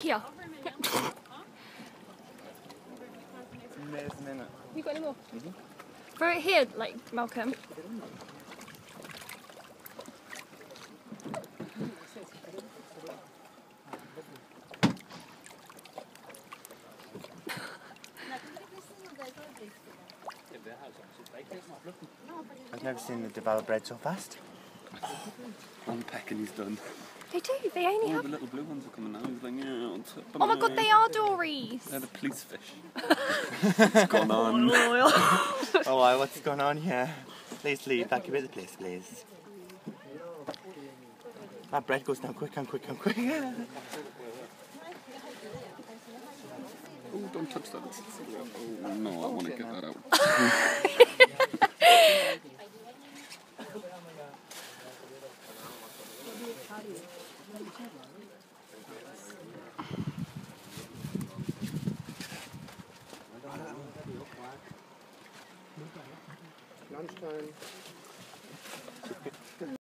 Here. There's a minute. You got any more? Mm-hmm. Throw it here, like Malcolm. I've never seen the develop bread so fast. One peck and he's done. They do. They only Oh, have. the little blue ones are coming now. He's like, yeah, I'll tip Oh my god, they are dories. They're the police fish. What's going on? Oh, why, what's going on here? Please leave, back a bit of the place, please. That bread goes down quick and quick and quick. Oh, don't touch that. It's- it's- Oh, no, I want to get that out. Landstein.